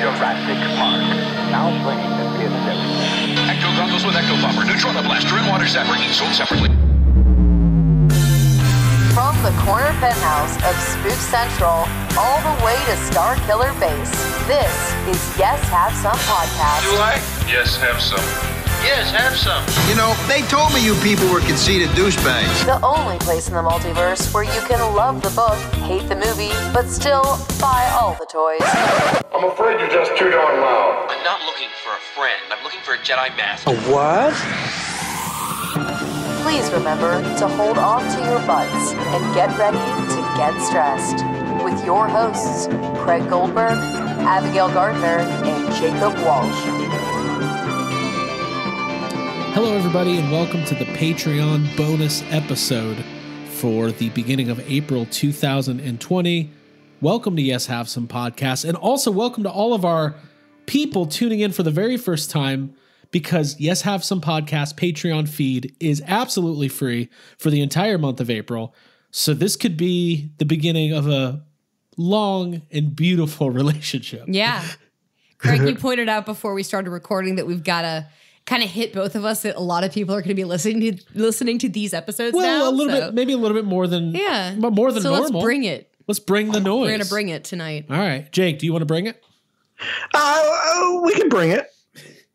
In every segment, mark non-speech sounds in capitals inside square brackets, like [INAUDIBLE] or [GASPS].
Jurassic Park. Now playing at theaters everywhere. Ecto goggles with Ecto Buffer, Neutrona Blaster, and Water Zapper, each sold separately. From the corner penthouse of Spook Central all the way to Star Killer Base, this is Yes Have Some Podcast. Do I? Yes, have some. Yes, have some. You know, they told me you people were conceited douchebags. The only place in the multiverse where you can love the book, hate the movie, but still buy all the toys. I'm afraid you're just too darn loud. I'm not looking for a friend. I'm looking for a Jedi Master. A what? Please remember to hold on to your butts and get ready to get stressed. With your hosts, Craig Goldberg, Abigail Gardner, and Jacob Walsh. Hello, everybody, and welcome to the Patreon bonus episode for the beginning of April 2020. Welcome to Yes Have Some Podcast, and also welcome to all of our people tuning in for the very first time because Yes Have Some Podcast Patreon feed is absolutely free for the entire month of April. So this could be the beginning of a long and beautiful [LAUGHS] relationship. Yeah. Craig, you pointed out before we started recording that we've got to kind of hit both of us that a lot of people are going to be listening to listening to these episodes Well, now. a little so- bit, maybe a little bit more than Yeah. but more than so normal. let's bring it. Let's bring the noise. We're going to bring it tonight. All right, Jake, do you want to bring it? Uh, uh, we can bring it.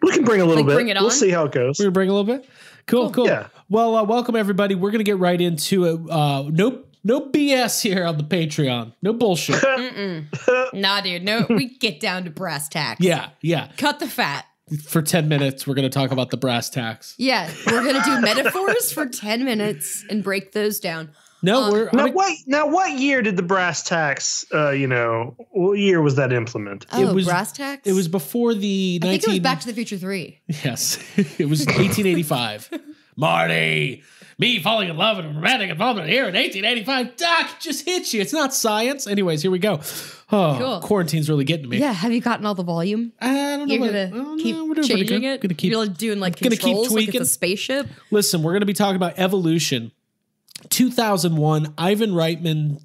We can bring a little Like, bit. bring it We'll see how it goes. We're gonna bring a little bit. Cool, cool. Yeah. Well, uh, welcome everybody. We're gonna get right into it. Uh, no, no BS here on the Patreon. No bullshit. [LAUGHS] Nah, dude. No, we get down to brass tacks. yeah, yeah. Cut the fat. For ten minutes, we're gonna talk about the brass tacks. Yeah. We're going to do metaphors for 10 minutes and break those down. No, we're Now I'm- what? Now what year did the brass tax? Uh, you know, what year was that implemented? Oh, was- brass tacks? It was before the I think it was Back to the Future 3. Yes, [LAUGHS] it was 1885. [LAUGHS] Marty, me falling in love and romantic involvement here in 1885. Doc just hit you. It's not science. Anyways, here we go. Oh, Cool. quarantine's really getting to me. Yeah. Have you gotten all the volume? I don't know. You're gonna I don't keep know. We're doing pretty changing it. Gonna keep You're doing like gonna keep controls, like tweaking. it's a spaceship. Listen, we're going to be talking about Evolution. 2001, Ivan Reitman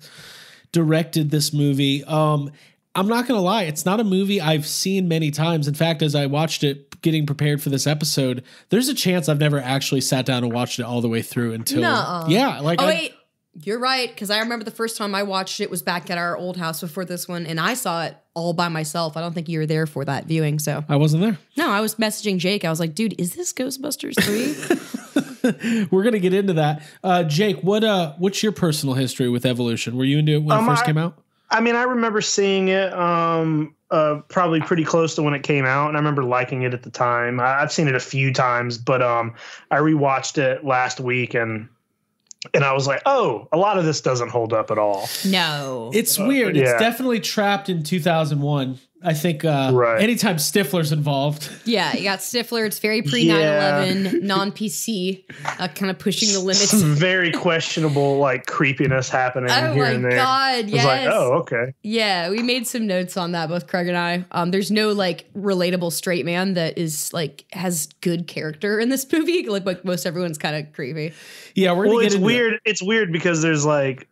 directed this movie. Um, I'm not going to lie, it's not a movie I've seen many times. In fact, as I watched it getting prepared for this episode, there's a chance I've never actually sat down and watched it all the way through until Nuh-uh. Yeah, like Oh I- wait, you're right because I remember the first time I watched it was back at our old house before this one, and I saw it all by myself. I don't think you were there for that viewing, so I wasn't there. no, I was messaging Jake. I was like, "Dude, is this Ghostbusters 3? [LAUGHS] We're gonna get into that. Uh, Jake, what uh, what's your personal history with Evolution? Were you into it when Um, it first I- came out? I mean, I remember seeing it. Um, uh, probably pretty close to when it came out, and I remember liking it at the time. I, I've seen it a few times, but um, I rewatched it last week and. And I was like, "Oh, a lot of this doesn't hold up at all." no, It's weird. It's definitely trapped in 2001. I think uh, Right. anytime Stifler's involved, yeah, you got Stifler. It's very pre Yeah. 9/11, non PC, uh, kind of pushing the limits. Some very questionable like creepiness happening Oh here and there. God, I was like, yes. "Oh, okay." Yeah, we made some notes on that, both Craig and I. Um, there's no like relatable straight man that is like has good character in this [LAUGHS] movie. Like, like most everyone's kind of creepy. yeah, we're gonna well get it's into it. weird it's weird because there's like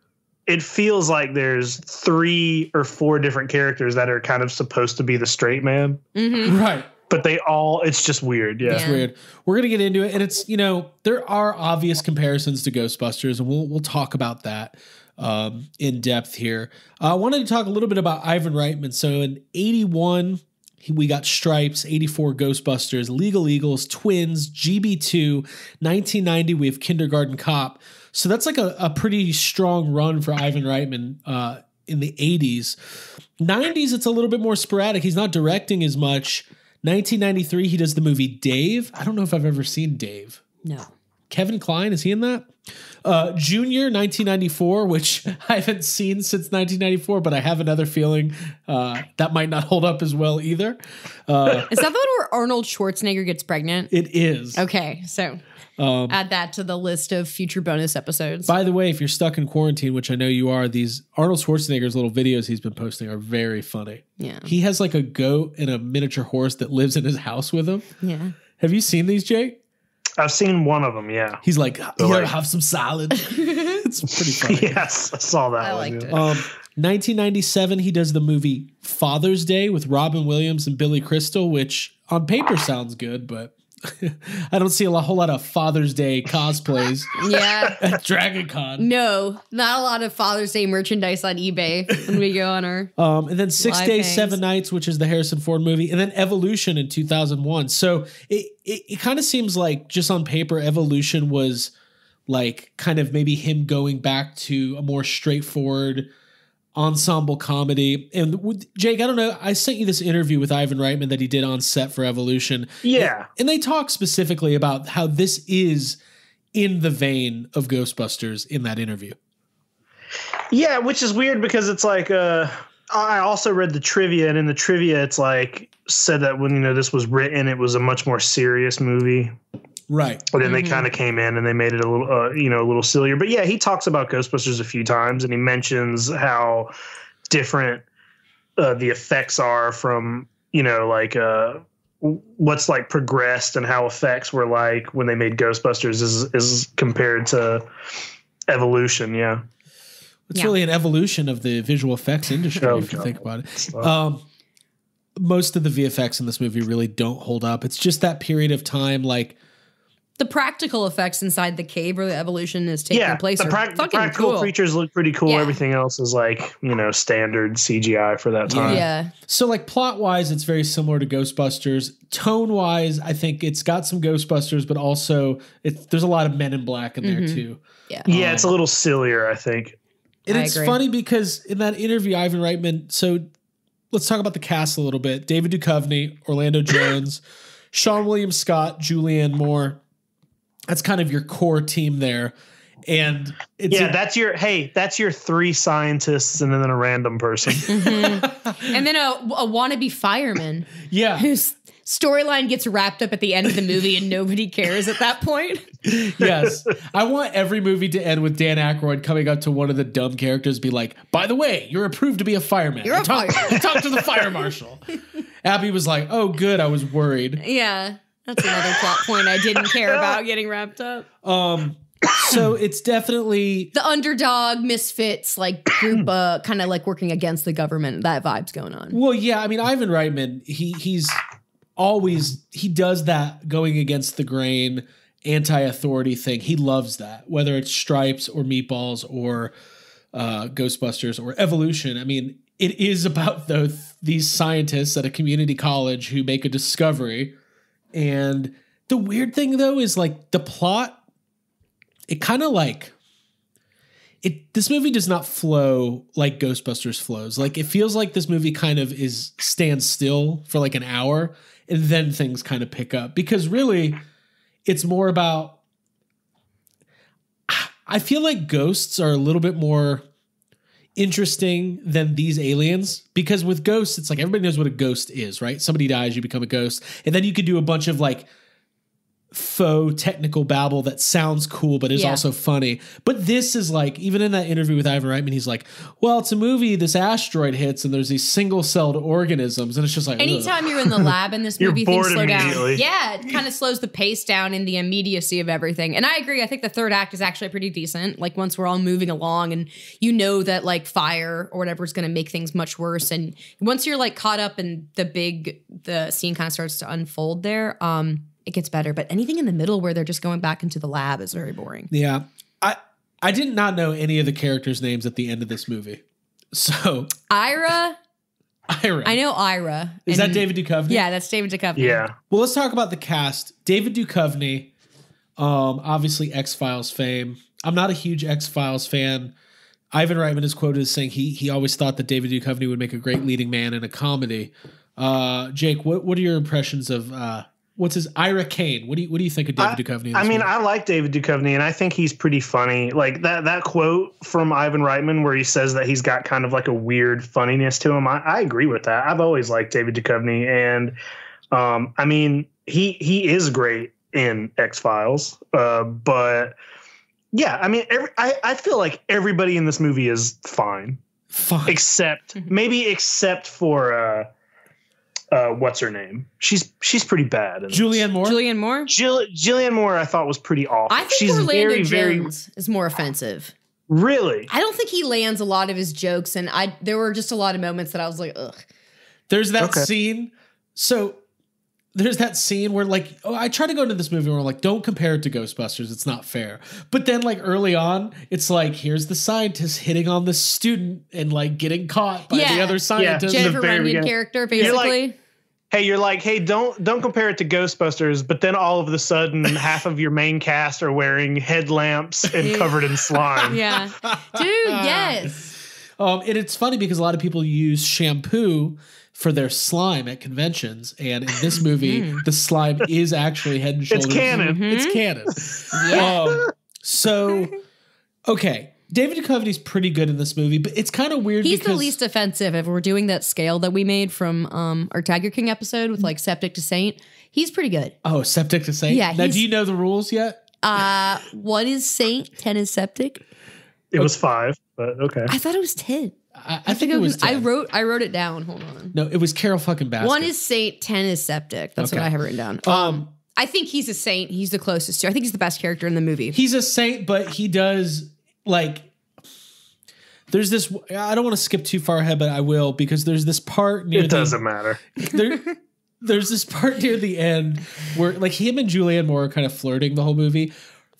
it feels like there's three or four different characters that are kind of supposed to be the straight man [LAUGHS] right? but they all it's just weird yeah, It's weird. We're gonna get into it, and it's you know there are obvious comparisons to Ghostbusters, and we'll we'll talk about that um, in depth here. Uh, I wanted to talk a little bit about Ivan Reitman. So in '81, we got Stripes, '84 Ghostbusters, Legal Eagles, Twins, GB2, 1990 we have Kindergarten Cop. So that's like a, a pretty strong run for Ivan Reitman uh, in the '80s. '90s, it's a little bit more sporadic. He's not directing as much. 1993, he does the movie Dave. I don't know if I've ever seen Dave. No. Kevin Kline, is he in that? Uh, Junior, 1994, which [LAUGHS] I haven't seen since 1994, but I have another feeling uh, that might not hold up as well either. Uh, Is that the one where Arnold Schwarzenegger gets pregnant? it is. Okay, so Um, add that to the list of future bonus episodes. by the way, if you're stuck in quarantine, which I know you are, these Arnold Schwarzenegger's little videos he's been posting are very funny. yeah. He has like a goat and a miniature horse that lives in his house with him. Yeah. Have you seen these, Jake? I've seen one of them. Yeah. He's like, you here, like- have some salad. [LAUGHS] it's pretty funny. [LAUGHS] yes, I saw that I one. liked yeah. it. Um, 1997, he does the movie Father's Day with Robin Williams and Billy Crystal, which on paper sounds good, but [LAUGHS] I don't see a whole lot of Father's Day cosplays Yeah. [LAUGHS] at Dragon Con. No, not a lot of Father's Day merchandise on eBay when we go on our. Um, and then Six Days, hangs. Seven Nights, which is the Harrison Ford movie, and then Evolution in 2001. So it it, it kind of seems like just on paper, Evolution was like kind of maybe him going back to a more straightforward ensemble comedy. And with, Jake, I don't know, I sent you this interview with Ivan Reitman that he did on set for Evolution. Yeah. And they talk specifically about how this is in the vein of Ghostbusters in that interview. Yeah, which is weird because it's like uh I also read the trivia and in the trivia it's like said that when you know this was written it was a much more serious movie. Right. But then they kind of came in and they made it a little uh, you know a little sillier. But yeah, he talks about Ghostbusters a few times and he mentions how different uh, the effects are from you know like uh what's like progressed and how effects were like when they made Ghostbusters is is compared to Evolution, yeah. It's Yeah. really an evolution of the visual effects industry, Oh, if you God. think about it. Um, most of the VFX in this movie really don't hold up. It's just that period of time, like The practical effects inside the cave where the evolution is taking yeah, place the, are prac- the fucking practical cool. creatures look pretty cool. Yeah. Everything else is like you know standard CGI for that time. Yeah. so. Like plot wise, it's very similar to Ghostbusters. Tone wise, I think it's got some Ghostbusters, but also it's there's a lot of Men in Black in there mm-hmm. too. Yeah. Yeah, it's a um, little sillier, I think. And I it's agree. funny because in that interview, Ivan Reitman. So let's talk about the cast a little bit. David Duchovny, Orlando [LAUGHS] Jones, Seann William Scott, Julianne Moore. That's kind of your core team there. And it's yeah, that's your hey, that's your three scientists and then a random person. [LAUGHS] Mm-hmm. And then a, a wannabe fireman [LAUGHS] yeah. whose storyline gets wrapped up at the end of the movie and nobody cares at that point. [LAUGHS] yes. I want every movie to end with Dan Aykroyd coming up to one of the dumb characters, be like, by the way, you're approved to be a fireman. You're a talk, fireman." talk to the fire marshal. Abby was like, oh, good. I was worried. Yeah. That's another plot point I didn't care about getting wrapped up. Um, so it's definitely The underdog misfits like group uh kind of like working against the government. That vibe's going on. well, yeah. I mean, Ivan Reitman, he he's always he does that going against the grain, anti-authority thing. He loves that, whether it's Stripes or Meatballs or uh, Ghostbusters or Evolution. I mean, it is about those these scientists at a community college who make a discovery, and the weird thing though is like the plot. It kind of like it. This movie does not flow like Ghostbusters flows. Like it feels like this movie kind of is stands still for like an hour, and then things kind of pick up because really, it's more about. I feel like ghosts are a little bit more interesting than these aliens because with ghosts it's like everybody knows what a ghost is right? Somebody dies you become a ghost. And then you could do a bunch of like faux technical babble that sounds cool but is Yeah. also funny but this is like even in that interview with ivan reitman he's like well it's a movie this asteroid hits and there's these single-celled organisms and it's just like ugh. Anytime you're in the [LAUGHS] lab in this movie, things bored slow down. Yeah, it kind of slows the pace down in the immediacy of everything. And I agree. I think the third act is actually pretty decent. Like once we're all moving along and you know that like fire or whatever is going to make things much worse. And once you're like caught up and the big, the scene kind of starts to unfold there, um, it gets better. But anything in the middle where they're just going back into the lab is very boring. Yeah. I I did not know any of the characters' names at the end of this movie. So Ira, Ira. I know Ira. Is that David Duchovny? Yeah, that's David Duchovny. yeah. Well, let's talk about the cast. David Duchovny, um, obviously X Files fame. I'm not a huge X Files fan. Ivan Reitman is quoted as saying he he always thought that David Duchovny would make a great leading man in a comedy. Uh, Jake, what what are your impressions of uh, what's his Ira Kane? What do you what do you think of David I, Duchovny? I mean, movie? I like David Duchovny, and I think he's pretty funny. Like that that quote from Ivan Reitman, where he says that he's got kind of like a weird funniness to him. I, I agree with that. I've always liked David Duchovny, and um, I mean, he he is great in X Files, uh, but yeah, I mean, every, I I feel like everybody in this movie is fine, Fine. except maybe except for uh, uh, what's her name? She's she's pretty bad. in this. Julianne Moore. Julianne Moore. Jill, Jillian Moore, I thought was pretty awful. I think She's Orlando very, very. Jones is more offensive. Really? I don't think he lands a lot of his jokes, and I there were just a lot of moments that I was like, ugh. There's that Okay. scene. So there's that scene where like oh, I try to go into this movie where like don't compare it to Ghostbusters. It's not fair. But then like early on, it's like here's the scientist hitting on the student and like getting caught by the other scientist. In the Jennifer very Runyon beginning. character, You're like- basically. Hey, you're like, hey, don't don't compare it to Ghostbusters, but then all of a sudden, [LAUGHS] half of your main cast are wearing headlamps and covered in slime. [LAUGHS] yeah. Dude, yes. [LAUGHS] Um, and it's funny because a lot of people use shampoo for their slime at conventions, and in this movie, the slime is actually Head and Shoulders. It's canon. It's canon. Yeah. Um, so, okay, David Duchovny's pretty good in this movie, but it's kind of weird. He's the least offensive. If we're doing that scale that we made from um, our Tiger King episode with like septic to saint, he's pretty good. Oh, septic to saint. Yeah, Now, do you know the rules yet? Uh, one is saint, ten is septic. It was five, but okay. I thought it was ten. I, I think it was. I 10. wrote. I wrote it down. Hold on. No, it was Carole fucking Baskin. One is saint, ten is septic. That's what I have written down. um. I think he's a saint. He's the closest to. I think he's the best character in the movie. he's a saint, but he does like. There's this. I don't want to skip too far ahead, but I will because there's this part near It the, doesn't matter. there, there's this part near the end where like him and Julianne Moore are kind of flirting the whole movie.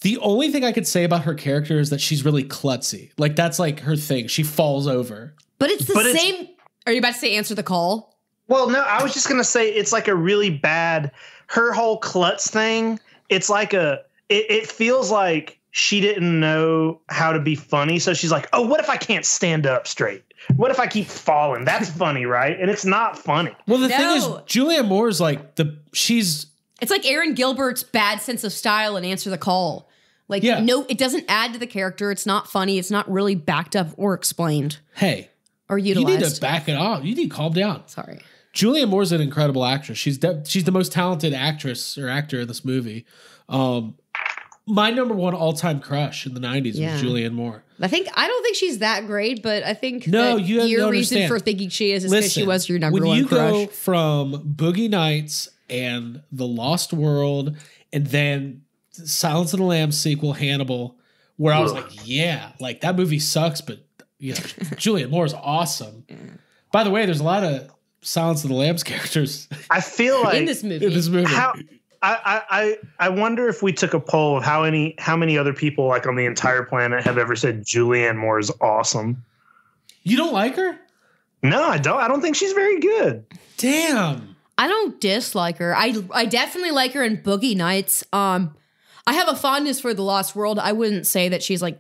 The only thing I could say about her character is that she's really klutzy. Like that's like her thing. She falls over. But it's the But it's- same. Are you about to say answer the call? Well, no, I was just gonna say it's like a really bad. Her whole klutz thing. It's like a. It, it feels like she didn't know how to be funny, so she's like, "Oh, what if I can't stand up straight? What if I keep falling? That's funny, right?" And it's not funny. Well, the thing is, No. Julianne Moore is like the she's It's like Erin Gilbert's bad sense of style and answer the call. Like, Yeah. no, it doesn't add to the character. It's not funny. It's not really backed up or explained hey. or You utilized. You need to back it off. You need to calm down. Sorry. Julianne Moore's an incredible actress. She's she's the most talented actress or actor in this movie. Um, my number one all time crush in the '90s Yeah. was Julianne Moore. I think I don't think she's that great, but I think No, you have- your you reason understand. for thinking she is is because she was your number when one you crush. go from Boogie Nights and The Lost World, and then Silence of the Lambs sequel Hannibal, where I was like, yeah, like that movie sucks, but you know, [LAUGHS] Julianne Moore is awesome. By the way, there's a lot of Silence of the Lambs [LAUGHS] characters I feel like in this movie. in this movie. how I, I I I wonder if we took a poll of how any how many other people like on the entire planet have ever said Julianne Moore is awesome. you don't like her? No, I don't. I don't think she's very good. Damn. I don't dislike her. I I definitely like her in Boogie Nights. Um, I have a fondness for The Lost World. I wouldn't say that she's like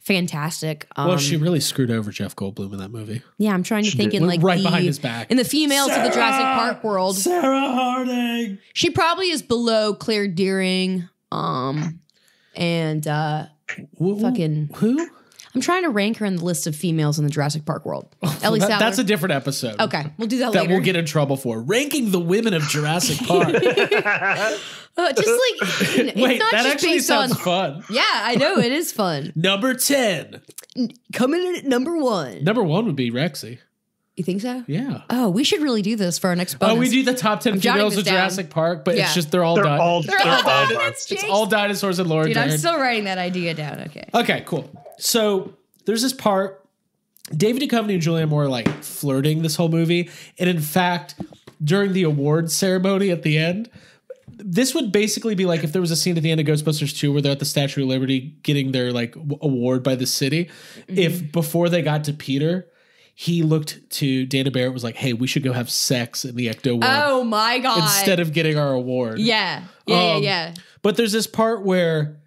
fantastic. Um, Well, she really screwed over Jeff Goldblum in that movie. yeah, I'm trying to think in like right the, behind his back. in the females of the Jurassic Park world. Sarah Harding. She probably is below Claire Dearing. Um, and uh, Who- Fucking- who? I'm trying to rank her in the list of females in the Jurassic Park world. [LAUGHS] Ellie That- Sattler. that's a different episode. okay. We'll do that, That later. we'll get in trouble for ranking the women of Jurassic Park. [LAUGHS] Uh, just like [LAUGHS] it's Wait, not that just actually based sounds on. fun. Yeah, I know it is fun. Number ten. Coming in at number one. Number one would be Rexy. You think so? Yeah. Oh, we should really do this for our next bonus. Oh, we do the top ten I'm females this of down. Jurassic Park, but Yeah. it's just they're all They're di- all They're they're all all dinosaurs. done. It's it's all dinosaurs and Laura Dude, I'm still writing that idea down. Okay. Okay, cool. So there's this part. David Duchovny and Julianne Moore are like flirting this whole movie, and in fact, during the awards ceremony at the end, this would basically be like if there was a scene at the end of Ghostbusters 2 where they're at the Statue of Liberty getting their like award by the city. Mm-hmm. If before they got to Peter, he looked to Dana Barrett was like, "Hey, we should go have sex in the Ecto One Oh my god. instead of getting our award." Yeah. Yeah, Um, yeah, yeah. But there's this part where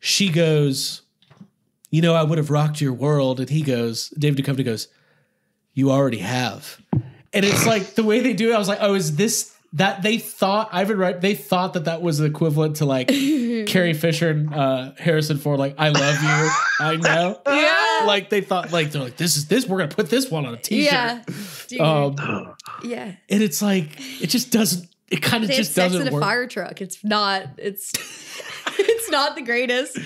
she goes, You know, I would have rocked your world. And he goes, David Duchovny goes, You already have. And it's [LAUGHS] like the way they do it, I was like, Oh, is this that they thought, Ivan Wright, they thought that that was equivalent to like [LAUGHS] Carrie Fisher and uh, Harrison Ford, like, I love you. I know. [LAUGHS] Yeah. Like they thought, like, they're like, This is this, we're going to put this one on a t shirt. Yeah. Dude, Um, [GASPS] yeah. and it's like, it just doesn't, it kind of just doesn't in a work. fire truck. It's not. It's. [LAUGHS] it's not the greatest.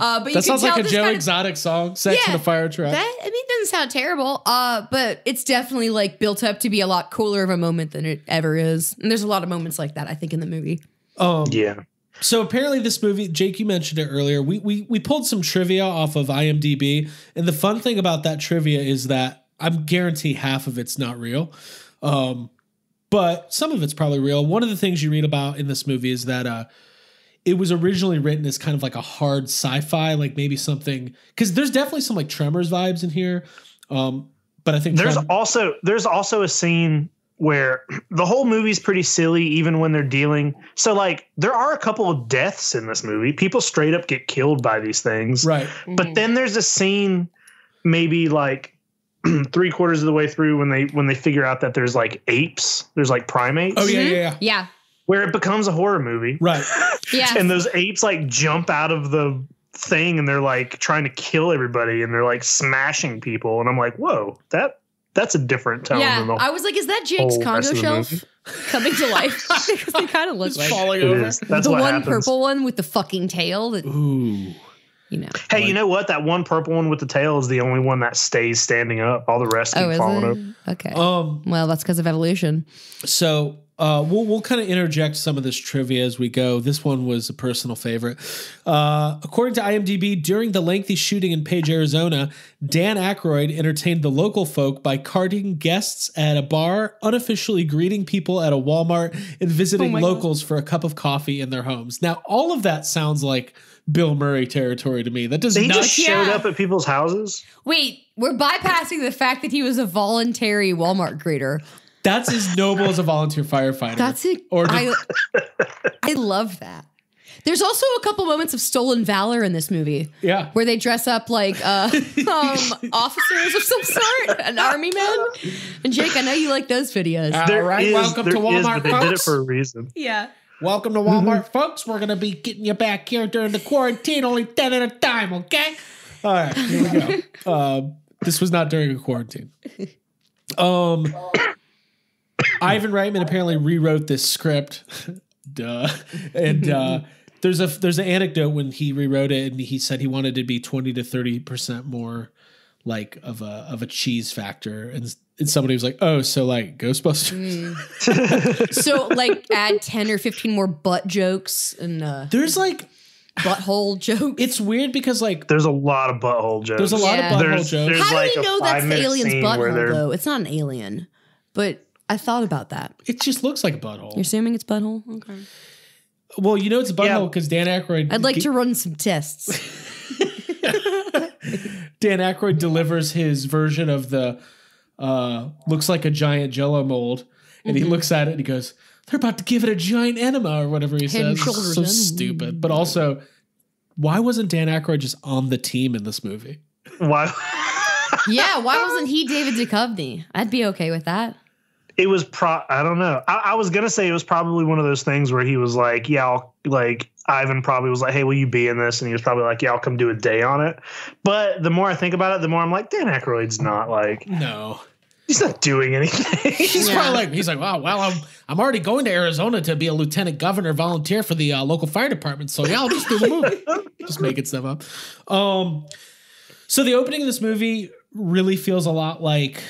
Uh, but you that can sounds tell like a Joe kind of- Exotic song, Sex in Yeah, a Fire Truck. That I mean, it doesn't sound terrible. Uh, but it's definitely like built up to be a lot cooler of a moment than it ever is. And there's a lot of moments like that, I think, in the movie. um, Yeah. So apparently, this movie, Jake, you mentioned it earlier. We we we pulled some trivia off of IMDb, and the fun thing about that trivia is that I'm guarantee half of it's not real, um, but some of it's probably real. One of the things you read about in this movie is that uh, it was originally written as kind of like a hard sci-fi, like maybe something because there's definitely some like Tremors vibes in here. Um, but I think There's Trem- also there's also a scene where [CLEARS THROAT] the whole movie's pretty silly even when they're dealing. So like there are a couple of deaths in this movie. People straight up get killed by these things. right. But then there's a scene maybe like [CLEARS THROAT] three quarters of the way through when they when they figure out that there's like apes, there's like primates. Oh yeah, yeah, yeah. Yeah. Where it becomes a horror movie. Right. [LAUGHS] Yeah. And those apes like jump out of the thing and they're like trying to kill everybody and they're like smashing people. And I'm like, whoa, that that's a different tone yeah. than the I was like, is that Jake's whole condo rest of the shelf coming to life? [LAUGHS] [LAUGHS] because they kind of look like falling It over. is. That's the what one happens. purple one with the fucking tail that Ooh. you know. Hey, you know what? That one purple one with the tail is the only one that stays standing up. All the rest keep Oh, is falling it? over. Okay. Um. well, that's because of evolution. So uh, we'll we'll kind of interject some of this trivia as we go. This one was a personal favorite. Uh, according to IMDb, during the lengthy shooting in Page, Arizona, Dan Aykroyd entertained the local folk by carding guests at a bar, unofficially greeting people at a Walmart, and visiting Oh my God. locals for a cup of coffee in their homes. Now, all of that sounds like Bill Murray territory to me. That does He not. just showed yeah. up at people's houses. Wait, we're bypassing the fact that he was a voluntary Walmart greeter. That's as noble as a volunteer firefighter. That's it. Or I, I love that. There's also a couple moments of stolen valor in this movie. yeah. Where they dress up like uh, [LAUGHS] um, officers of some sort, an army man. And Jake, I know you like those videos. All There right, is- welcome to there is, Walmart, but they did it folks. for a reason. yeah. Welcome to Walmart, folks. We're gonna be getting you back here during the quarantine, only ten at a time. Okay. All right, here we go. [LAUGHS] Um, this was not during a quarantine. Um, Ivan Reitman apparently rewrote this script. [LAUGHS] Duh. And uh, there's a there's an anecdote when he rewrote it, and he said he wanted to be twenty to thirty percent more like of a of a cheese factor, and, and somebody was like, "Oh, so like Ghostbusters." So, like, add 10 or 15 more butt jokes and uh, There's like butthole jokes. it's weird because like There's a lot of butthole jokes. There's a lot Yeah. of butthole There's- jokes. there's- How like do we know that's the alien's scene where butthole, though? It's not an alien. But I thought about that. it just looks like a butthole. You're assuming it's butthole? Okay. Well, you know it's a Yeah. butthole because Dan Aykroyd. I'd like to run some tests. [LAUGHS] [LAUGHS] Dan Aykroyd delivers his version of the uh, looks like a giant Jello mold, and Mm-hmm. he looks at it and he goes, "They're about to give it a giant enema or whatever he Head and says." shoulders so enema. stupid, but also, why wasn't Dan Aykroyd just on the team in this movie? Why? yeah, why [LAUGHS] wasn't he David Duchovny? I'd be okay with that. It was pro. I don't know. I, I was gonna say it was probably one of those things where he was like, "Yeah, I'll, like Ivan probably was like, hey, will you be in this?" And he was probably like, "Yeah, I'll come do a day on it." But the more I think about it, the more I'm like, Dan Aykroyd's not like No, he's not doing anything. [LAUGHS] he's probably like he's like, "Wow, well, I'm I'm already going to Arizona to be a lieutenant governor volunteer for the uh, local fire department, so yeah, I'll just do the movie." [LAUGHS] just making stuff up. Um, so the opening of this movie really feels a lot like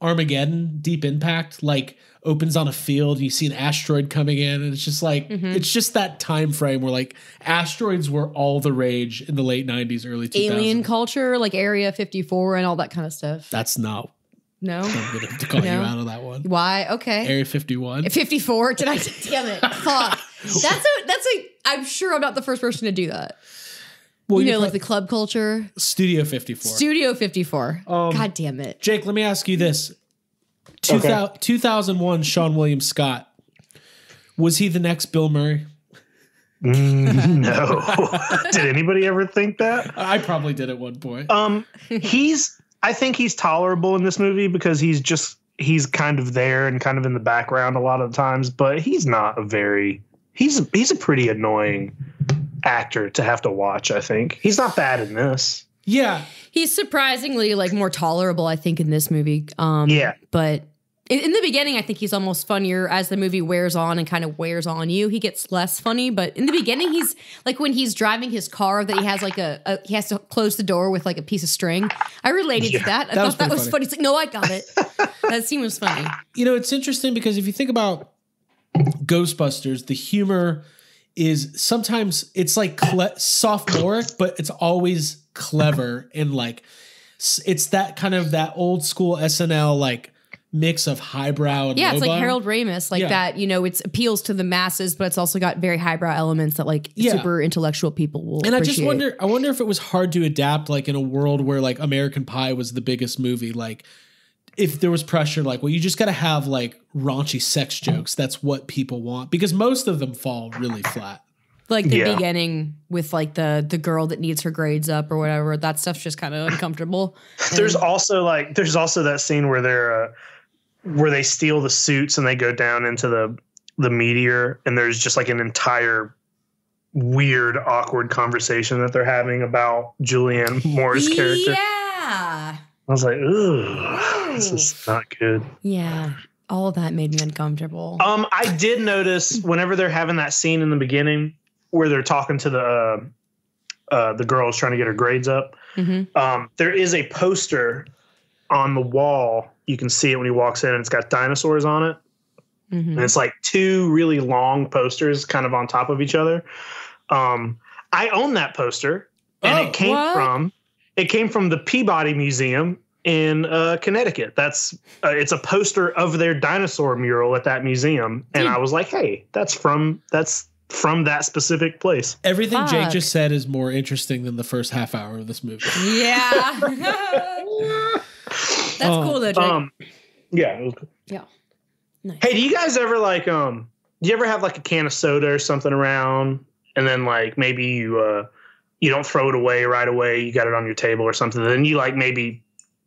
Armageddon, Deep Impact. Like opens on a field, you see an asteroid coming in, and it's just like mm-hmm. it's just that time frame where like asteroids were all the rage in the late '90s, early 2000s. Alien culture, like Area 54 and all that kind of stuff. That's not. No? [LAUGHS] I'm gonna have to call you out on that one. Why? Okay. Area 51. 54. Did I? [LAUGHS] Damn it. Fuck. [LAUGHS] That's a, that's a, I'm sure I'm not the first person to do that. Well, you know, like the club culture. Studio 54. Studio 54. Um, God damn it. Jake, let me ask you this: 2000, 2001, Seann William Scott was he the next Bill Murray? Mm, no. [LAUGHS] Did anybody ever think that? I probably did at one point. Um, he's. I think he's tolerable in this movie because he's just he's kind of there and kind of in the background a lot of the times, but he's not a very he's he's a pretty annoying actor to have to watch. I think he's not bad in this. yeah, He's surprisingly like more tolerable, I think, in this movie. Um, Yeah. But in, in the beginning, I think he's almost funnier as the movie wears on and kind of wears on you. He gets less funny, but in the beginning, he's like when he's driving his car that he has like a, a he has to close the door with like a piece of string. I related to that. I That was thought that was funny. funny. It's like, no, I got it. [LAUGHS] that scene was funny. you know it's interesting because if you think about Ghostbusters, the humor is sometimes it's like cle- sophomoric, [COUGHS] but it's always clever and like it's that kind of that old school SNL like mix of highbrow and Yeah, it's like. Harold Ramis, like Yeah. that. You know, it appeals to the masses, but it's also got very highbrow elements that like Yeah. super intellectual people will. And I just wonder, I wonder if it was hard to adapt, like in a world where like American Pie was the biggest movie, like if there was pressure, like, well, you just got to have like raunchy sex jokes. That's what people want because most of them fall really flat. like the Yeah. beginning with like the the girl that needs her grades up or whatever. That stuff's just kind of uncomfortable. [LAUGHS] There's And- also like there's also that scene where they're uh, where they steal the suits and they go down into the the meteor and there's just like an entire weird awkward conversation that they're having about Julianne Moore's character. Yeah, I was like, ooh, this is not good. yeah. All of that made me uncomfortable. Um, I did notice whenever they're having that scene in the beginning where they're talking to the uh, uh, the girls trying to get her grades up. Mhm. Um, there is a poster on the wall. You can see it when he walks in, and it's got dinosaurs on it. Mhm. And it's like two really long posters, kind of on top of each other. Um, I own that poster, and Oh, it came what? from it came from the Peabody Museum in uh, Connecticut. That's uh, it's a poster of their dinosaur mural at that museum, and I was like, hey, that's from that's from that specific place. Everything Jake just said is more interesting than the first half hour of this movie. Yeah. [LAUGHS] That's Oh, cool though, Jake. Um, yeah. it was cool. yeah. Nice. Hey, do you guys ever like um? Do you ever have like a can of soda or something around, and then like maybe you uh you don't throw it away right away. You got it on your table or something. Then you like maybe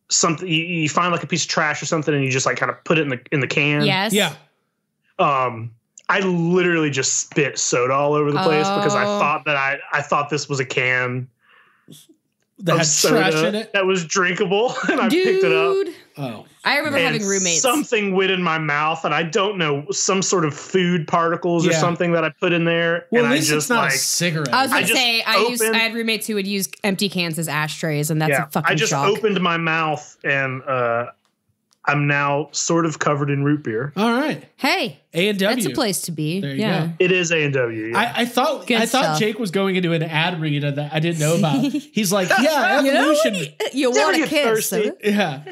something you, you find like a piece of trash or something, and you just like kind of put it in the in the can. yes. Yeah. Um, I literally just spit soda all over the place because I Oh. thought that I I thought this was a can That of had soda trash in it. that was drinkable, [LAUGHS] and I picked it up. Dude. Oh. I remember and having roommates. Something went in my mouth, and I don't know some sort of food particles or something that I put in there. Well, and at I just it's not like a cigarette. I was gonna just say I used I had roommates who would use empty cans as ashtrays, and that's yeah, a fucking I just shock. opened my mouth, and uh, I'm now sort of covered in root beer. All right. hey, A and W. that's a place to be. There you yeah. go. It is A and W. yeah. I, I thought Good I thought stuff. Jake was going into an ad read that I didn't know about. [LAUGHS] He's like, yeah, You know evolution. when you, you want to get kiss. thirsty. Yeah.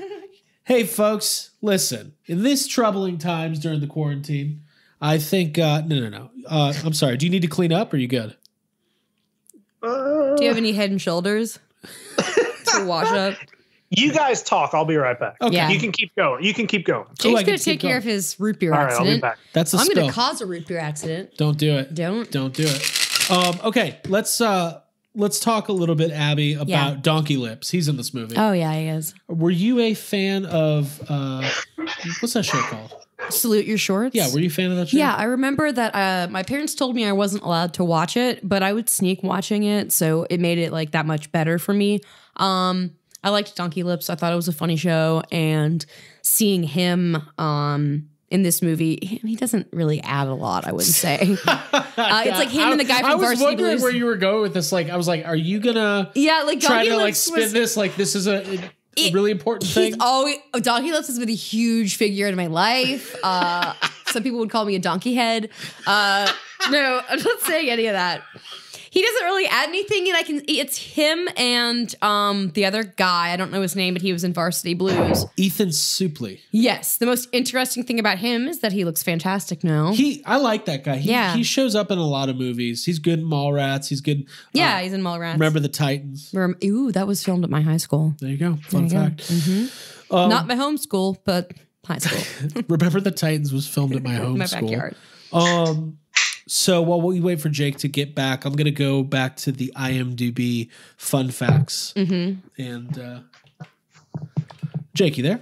Hey, folks, listen. In this troubling times during the quarantine, I think. Uh, no, no, no. Uh, I'm sorry. Do you need to clean up? Or are you good? Uh, Do you have any head and shoulders [LAUGHS] to wash up? you guys talk. I'll be right back. Okay. Yeah. You can keep going. You can keep going. Oh, I Jake's can gonna keep take care going. of his root beer All right, I'll be accident. back. That's a I'm gonna cause a root beer accident. Don't do it. Don't. Don't do it. Um, okay, let's uh, let's talk a little bit, Abby, about Yeah. Donkey Lips. He's in this movie. Oh yeah, he is. Were you a fan of uh, what's that show called? Salute your shorts. Yeah, were you a fan of that show? Yeah, I remember that uh, my parents told me I wasn't allowed to watch it, but I would sneak watching it, so it made it like that much better for me. Um, I liked Donkey Lips. I thought it was a funny show, and seeing him um, in this movie, he, he doesn't really add a lot. I wouldn't say. [LAUGHS] Uh, it's like him and the guy from I was Varsity wondering Blues. where you were going with this. Like, I was like, are you gonna yeah, like try to like spin was. this like this is a, a It- really important He's thing? always oh, Donkey Lips has been a huge figure in my life. [LAUGHS] Uh, some people would call me a donkey head. Uh, no, I'm not saying any of that. He doesn't really add anything, and I can. It's him and um the other guy. I don't know his name, but he was in Varsity Blues. Ethan Suplee. Yes, the most interesting thing about him is that he looks fantastic now. He, I like that guy. He, Yeah. he shows up in a lot of movies. He's good in Mallrats. He's good. yeah, uh, he's in Mallrats. remember the Titans? Rem- Ooh, that was filmed at my high school. There you go. Fun you go. fact. Um, Not my home school, but high [LAUGHS] school, remember the Titans was filmed at my [LAUGHS] home my school. backyard. Um, so while we wait for Jake to get back, I'm gonna go back to the IMDb fun facts. Mm-hmm. And uh, Jake, you there?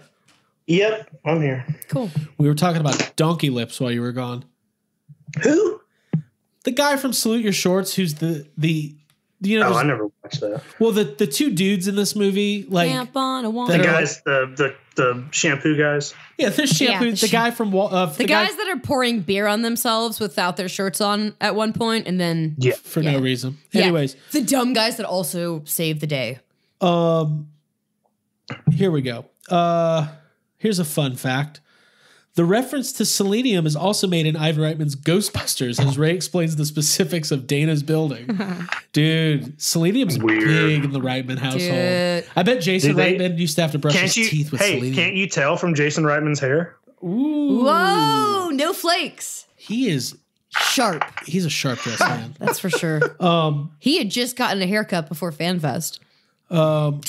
Yep, I'm here. Cool. We were talking about Donkey Lips while you were gone. Who? The guy from Salute Your Shorts, who's the the you know, Oh, I never watched that. well the the two dudes in this movie, like Camp on a. The That are- guys, the the the shampoo guys. yeah, there's shampoo. Yeah. the guy from Wal- uh, The, guys that are pouring beer on themselves without their shirts on at one point, and then Yeah. for yeah. no reason. Yeah. Anyways, the dumb guys that also save the day. Um, here we go. Uh, here's a fun fact: The reference to selenium is also made in Ivan Reitman's Ghostbusters as Ray explains the specifics of Dana's building. [LAUGHS] Dude, selenium's Weird. big in the Reitman household. Dude. I bet Jason they- Reitman used to have to brush his you? teeth with Hey, selenium. can't you tell from Jason Reitman's hair? Ooh. Whoa, no flakes. He is Sharp. he's a sharp dressed man. [LAUGHS] That's for sure. Um He had just gotten a haircut before FanFest. um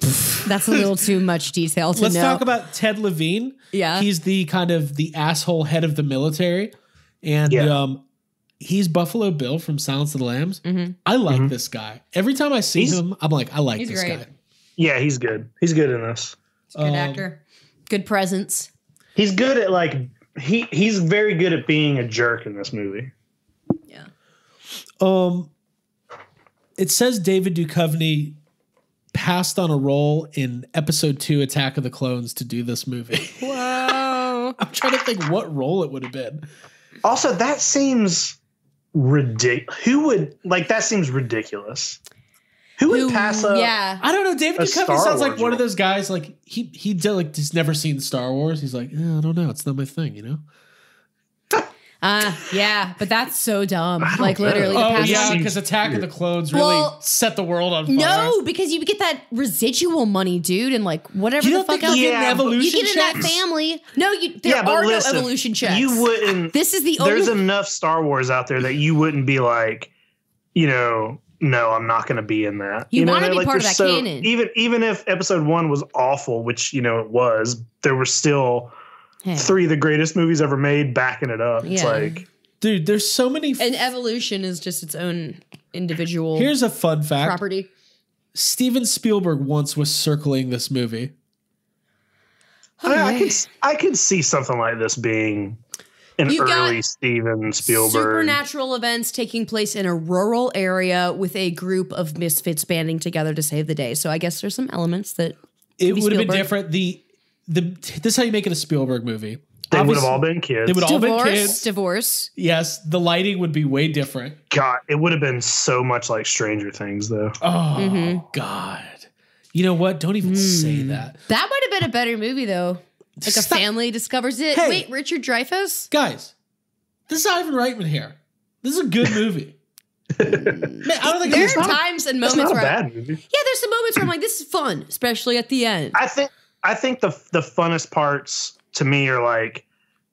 That's a little too much detail to let's know. talk about Ted Levine. Yeah. He's the kind of the asshole head of the military. And Yeah. um he's Buffalo Bill from Silence of the Lambs. I like this guy. Every time I see He's- him, I'm like, I like this great. guy. Yeah, he's good. He's good in this. Good Um, actor. Good presence. He's good at like he he's very good at being a jerk in this movie. Yeah. Um, it says David Duchovny passed on a role in Episode Two, Attack of the Clones, to do this movie. [LAUGHS] [LAUGHS] Wow. I'm trying to think what role it would have been. Also, that seems ridiculous. Who would like that? Seems ridiculous. Who would Who- pass up? yeah. I don't know. David Duchovny Star sounds like Wars one of those guys. Like he he did like just never seen Star Wars. He's like, "Yeah, I don't know. It's not my thing, you know. Uh, yeah, but that's so dumb. Like know. literally. Oh pass yeah, because Attack of the Clones really Well, set the world on fire. No, because you get that residual money, dude, and like whatever you the fuck think else. you get Yeah, evolution you get in that family. No, you there Yeah, are listen, no evolution checks. You wouldn't. This is the There's only enough Star Wars out there that you wouldn't be like, you know, no, I'm not going to be in that. You know, wanna be like, part of there's that canon. Even even if Episode One was awful, which you know it was, there were still Hey. three of the greatest movies ever made backing it up. It's like Dude, there's so many. and evolution is just its own individual Here's a fun fact. property. Steven Spielberg once was circling this movie. I, I Okay. could I could see something like this being an You've got early Steven Spielberg. Supernatural events taking place in a rural area with a group of misfits banding together to save the day. So I guess there's some elements that It would have been different. The the this is how you make it a Spielberg movie. They would have all been kids. They would all been divorce, kids. divorce. Yes, the lighting would be way different. God, it would have been so much like Stranger Things, though. Oh Mm-hmm. God! You know what? Don't even say that, That might have been a better movie though. Like a family discovers it. Hey. Wait, Richard Dreyfuss? guys. This is Ivan Reitman here. This is a good movie. [LAUGHS] Man, I don't think There it's are not. times and moments not a where I- bad movie. yeah, there's some moments where I'm like, this is fun, especially at the end. I think I think the the funnest parts to me are like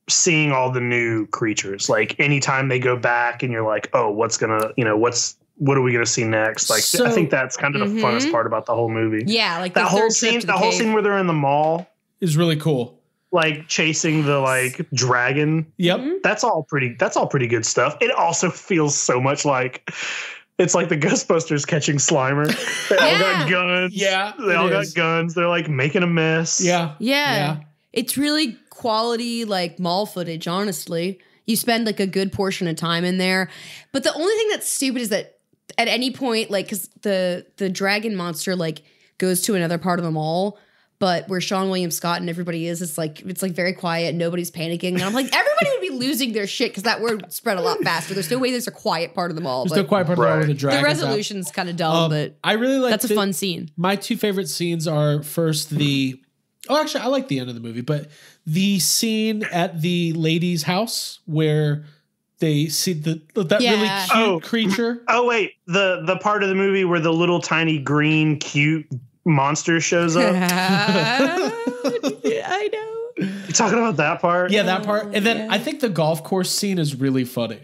seeing all the new creatures. Like anytime they go back and you're like, oh, what's gonna, you know, what's what are we gonna see next? Like So- I think that's kind of the Mhm. funnest part about the whole movie. Yeah, like that the whole scene, the the whole scene where they're in the mall, Is really cool. like chasing the like dragon. Yep. Mm-hmm. That's all pretty. That's all pretty good stuff. It also feels so much like. It's like the Ghostbusters catching Slimer. They all got guns. Yeah, They all is. got guns. They're like making a mess. Yeah. Yeah. Yeah. It's really quality like mall footage, honestly. You spend like a good portion of time in there. But the only thing that's stupid is that at any point, like, cause the the dragon monster like goes to another part of the mall, but where Seann William Scott and everybody is, it's like it's like very quiet, nobody's panicking. And I'm like, everybody would be losing their shit because that word spread a lot faster. There's no way there's a quiet part of the mall. There's no quiet part of the Right. with the the resolution's kind of dumb, Um, but I really like that's a fun scene. My two favorite scenes are first the oh actually I like the end of the movie, but the scene at the lady's house where they see the that Yeah. really cute Oh. creature. Oh wait, the the part of the movie where the little tiny green cute monster shows up. [LAUGHS] I know. you talking about that part? Yeah, that part. And then I think the golf course scene is really funny.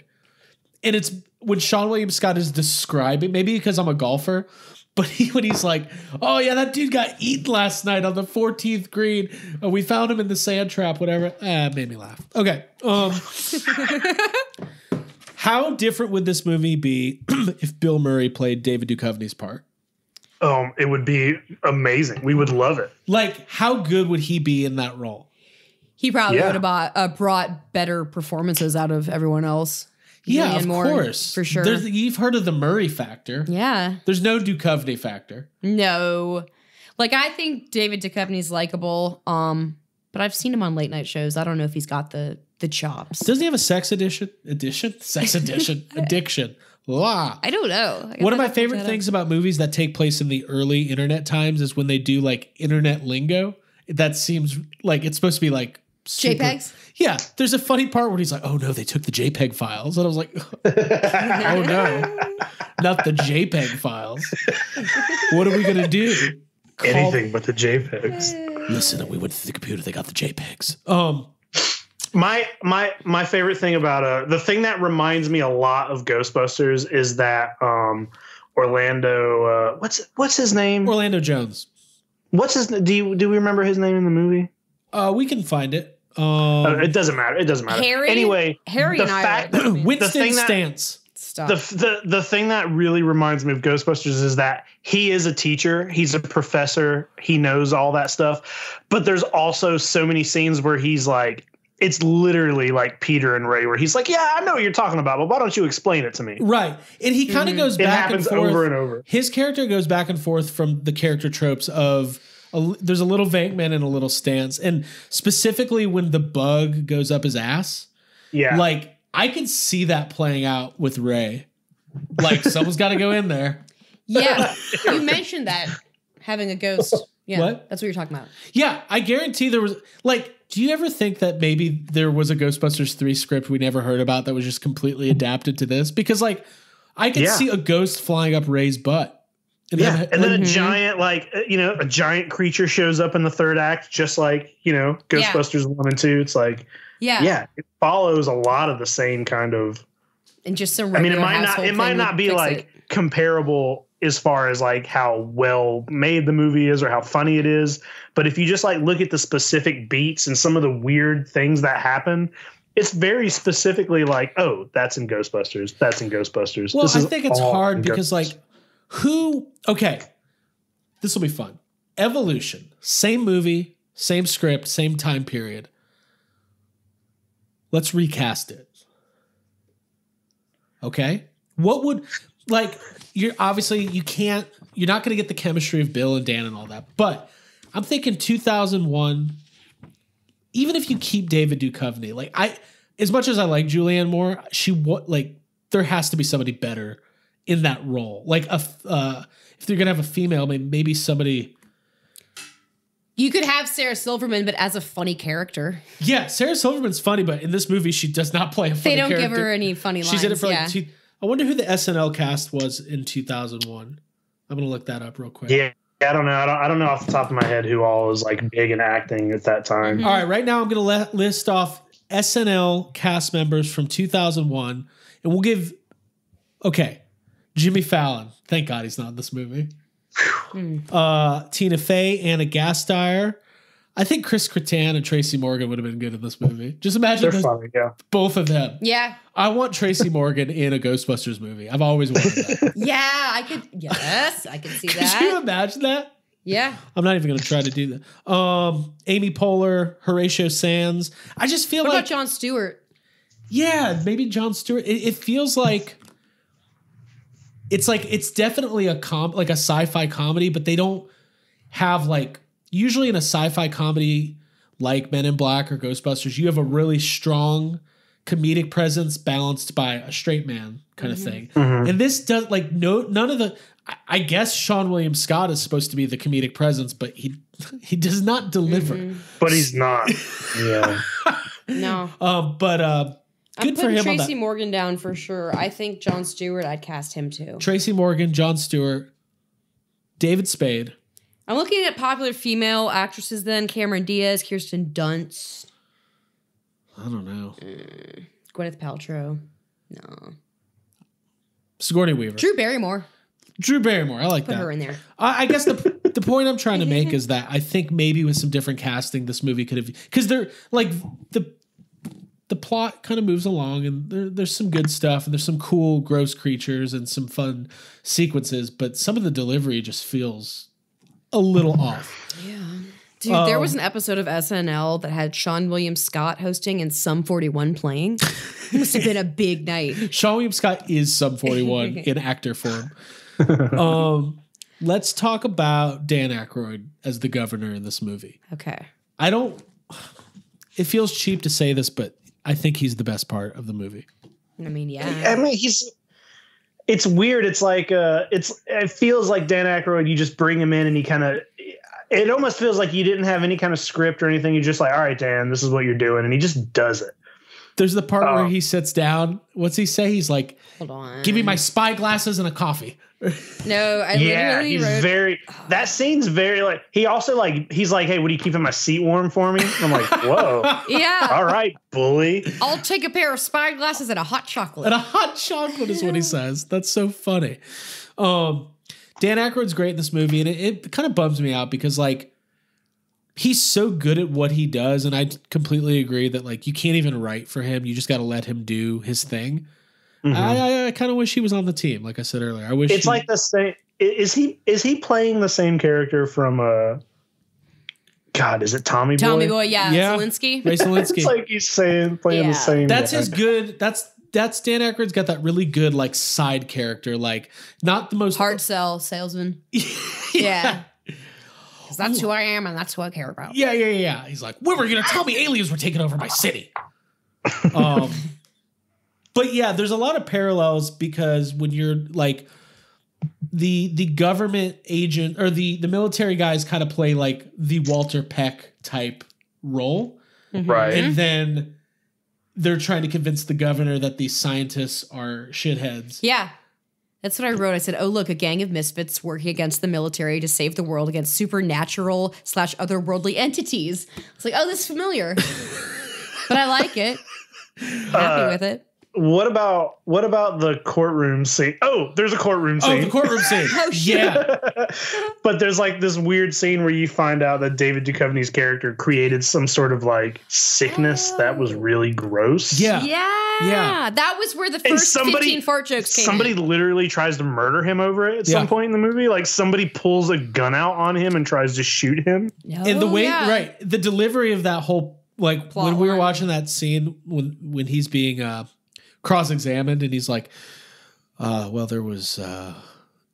And it's when Seann William Scott is describing, maybe because I'm a golfer, but he, when he's like, "Oh yeah, that dude got eaten last night on the 14th green. We found him in the sand trap. Whatever." Eh, made me laugh. Okay. Um, [LAUGHS] how different would this movie be [CLEARS THROAT] if Bill Murray played David Duchovny's part? Um, it would be amazing. We would love it. Like, how good would he be in that role? He probably Yeah. would have bought, uh, brought better performances out of everyone else. Yeah, Julianne of Moore, course, for sure. There's, you've heard of the Murray factor. yeah, There's no Duchovny factor. no, like I think David Duchovny's likable. Um, but I've seen him on late night shows. I don't know if he's got the the chops. Doesn't he have a sex edition? Edition? Sex [LAUGHS] edition? Addiction. Wow. I don't know. I One of my favorite things about movies that take place in the early internet times is when they do like internet lingo. That seems like it's supposed to be like super- JPEGs? Yeah, there's a funny part where he's like, "Oh no, they took the JPEG files," and I was like, [LAUGHS] "Oh no, not the JPEG files. What are we gonna do?" Call- Anything but the JPEGs. Listen, we went to the computer. They got the JPEGs. Um, My my my favorite thing about uh the thing that reminds me a lot of Ghostbusters is that um Orlando uh what's what's his name? Orlando Jones. What's his do you do we remember his name in the movie? Uh, we can find it. Uh, Um, it doesn't matter. It doesn't matter. Harry? Anyway, Harry the and I fact are that like- Winston thing that- Stantz. Stop. the, the the thing that really reminds me of Ghostbusters is that he is a teacher, he's a professor, he knows all that stuff. But there's also so many scenes where he's like, it's literally like Peter and Ray, where he's like, "Yeah, I know what you're talking about, but why don't you explain it to me?" Right. And he kind of goes Mm-hmm. It back and happens forth. over and over. His character goes back and forth from the character tropes of a, there's a little Venkman and a little Stantz. And specifically when the bug goes up his ass, Yeah, like I can see that playing out with Ray. Like [LAUGHS] someone's got to go in there. yeah, you mentioned that having a ghost. [LAUGHS] Yeah, What? that's what you're talking about. Yeah, I guarantee there was like do you ever think that maybe there was a Ghostbusters 3 script we never heard about that was just completely adapted to this? Because like I could Yeah. see a ghost flying up Ray's butt. And yeah, then- and then like- a giant like uh, you know a giant creature shows up in the third act, just like you know Yeah. Ghostbusters one and two. It's like Yeah, yeah, it follows a lot of the same kind of and just some. I mean, it might not it might not be like it. comparable as far as like how well made the movie is or how funny it is, but if you just like look at the specific beats and some of the weird things that happen, it's very specifically like, oh, that's in Ghostbusters. That's in Ghostbusters. Well, I think it's hard because, like, who? Okay, this will be fun. Evolution, same movie, same script, same time period. Let's recast it. Okay, what would like? You're obviously you can't. You're not going to get the chemistry of Bill and Dan and all that. But I'm thinking 2001. Even if you keep David Duchovny, like I, as much as I like Julianne Moore, she what like there has to be somebody better in that role. Like a uh, if they're gonna have a female, maybe, maybe somebody. You could have Sarah Silverman, but as a funny character. Yeah, Sarah Silverman's funny, but in this movie she does not play a funny They don't give her any funny lines. She's in it for like yeah. Two. I wonder who the SNL cast was in 2001. I'm gonna look that up real quick. yeah, I don't know. I don't. I don't know off the top of my head who all was like big in acting at that time. All right, right now I'm going to le- list off SNL cast members from 2001, and we'll give. Okay, Jimmy Fallon. Thank God he's not in this movie. Uh, Tina Fey, Anna Gasteyer. I think Chris Kattan and Tracy Morgan would have been good in this movie. Just imagine They're those- funny. Yeah. both of them. yeah, I want Tracy Morgan in a Ghostbusters movie. I've always wanted that. [LAUGHS] yeah, I could. Yes, I could see [LAUGHS] Could you imagine that? Yeah, I'm not even going to try to do that. Um, Amy Poehler, Horatio Sanz. I just feel what like about Jon Stewart? Yeah, maybe Jon Stewart. It, it feels like it's like it's definitely a com like a sci-fi comedy, but they don't have like usually in a sci-fi comedy like Men in Black or Ghostbusters, you have a really strong comedic presence balanced by a straight man kind of thing. And this does like no none of the I- I guess Seann William Scott is supposed to be the comedic presence, but he [LAUGHS] he does not deliver. But he's not. [LAUGHS] yeah. No, Um, but uh, I'm good for putting him Tracy. Morgan down for sure. I think Jon Stewart. I'd cast him too. Tracy Morgan, Jon Stewart, David Spade. I'm looking at popular female actresses. Then Cameron Diaz, Kirsten Dunst, I don't know. Eh, Gwyneth Paltrow. No, Sigourney Weaver. Drew Barrymore. Drew Barrymore. I like Put that. her in there. I, I guess the the point I'm trying to make [LAUGHS] is that I think maybe with some different casting, this movie could have because they're like the the plot kind of moves along and there, there's some good stuff and there's some cool gross creatures and some fun sequences, but some of the delivery just feels a little off. Yeah. Dude, there Um, was an episode of SNL that had Seann William Scott hosting and Sum 41 playing. It must have been a big night. [LAUGHS] Seann William Scott is Sum 41 [LAUGHS] in actor form. Um, let's talk about Dan Aykroyd as the governor in this movie. Okay. I don't. It feels cheap to say this, but I think he's the best part of the movie. I mean, yeah. I mean, he's. It's weird. It's like uh, it's. It feels like Dan Aykroyd. You just bring him in, and he kind of. it almost feels like you didn't have any kind of script or anything. You're just like, all right, Dan, this is what you're doing, and he just does it. There's the part where Oh. he sits down. What's he say? He's like, Hold on. "Give me my spy glasses and a coffee." No, I yeah, literally he's wrote. very. That scene's very like. He also like. He's like, hey, would are you keeping my seat warm for me? I'm like, [LAUGHS] whoa. yeah, all right, bully. I'll take a pair of spy glasses and a hot chocolate. And a hot chocolate is what he says. That's so funny. Um, Dan Aykroyd's great in this movie, and it, it kind of bums me out because like he's so good at what he does, and I completely agree that like you can't even write for him. You just got to let him do his thing. Mhm. I, I, I kind of wish he was on the team. Like I said earlier, I wish It's he- like the same. Is he is he playing the same character from uh? God, is it Tommy Boy? Tommy Boy, yeah, Yeah. Zalinsky. Ray [LAUGHS] Zalinsky. it's like he's saying playing Yeah. the same. That's guy. his good. That's that's Dan Aykroyd's got that really good like side character, like not the most Hard sell salesman. [LAUGHS] yeah. Yeah. 'Cause that's who I am and that's who I care about. Yeah, yeah, yeah, yeah. He's like, "We were gonna tell me aliens were taking over my city." [LAUGHS] um, but yeah, there's a lot of parallels because when you're like the the government agent or the the military guys kind of play like the Walter Peck type role, right. and then they're trying to convince the governor that these scientists are shitheads. Yeah. That's what I wrote. I said, "Oh, look, a gang of misfits working against the military to save the world against supernatural slash otherworldly entities." It's like, oh, this is familiar, [LAUGHS] but I like it. Happy Uh, with it. What about what about the courtroom scene? Oh, there's a courtroom Oh, scene. the courtroom scene. [LAUGHS] Oh, shit. yeah. [LAUGHS] but there's like this weird scene where you find out that David Duchovny's character created some sort of like sickness that was really gross. Yeah. Yeah. Yeah. That was where the And first somebody 15 fart jokes came. Somebody in. literally tries to murder him over it at Yeah. some point in the movie. Like somebody pulls a gun out on him and tries to shoot him. and the Oh, way yeah. right the delivery of that whole like Plot when we were line. watching that scene when when he's being uh cross-examined and he's like uh well there was uh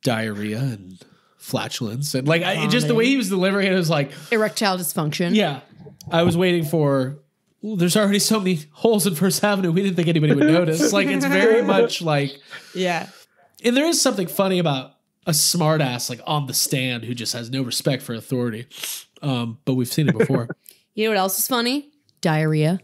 diarrhea and flatulence and like I, just the way he was delivering it was like Erectile dysfunction. yeah i was waiting for "Ooh, there's already so many holes in first avenue we didn't think anybody would notice like it's very [LAUGHS] much like Yeah. and there is something funny about a smartass like on the stand who just has no respect for authority um but we've seen it before [LAUGHS] You know what else is funny? Diarrhea.